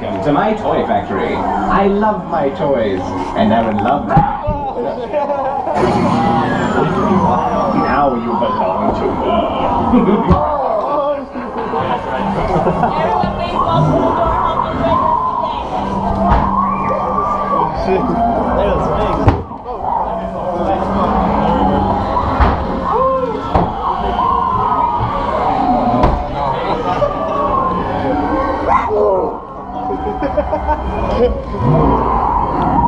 Welcome to my toy factory. I love my toys, and I would love them. now you belong to me. Ha ha ha ha ha!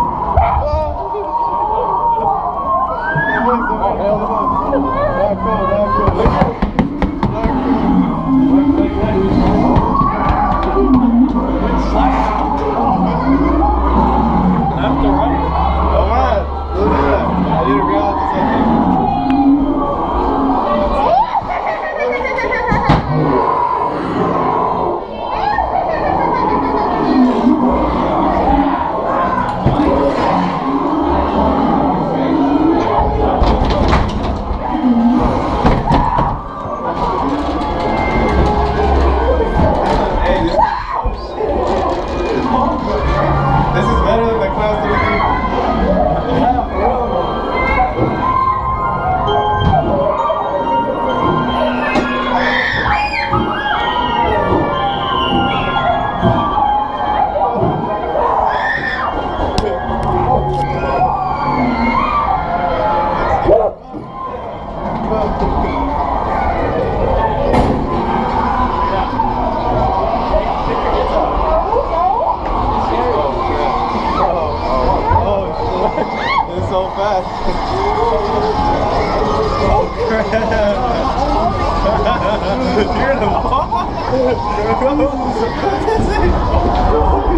Is Oh crap. You're a ball.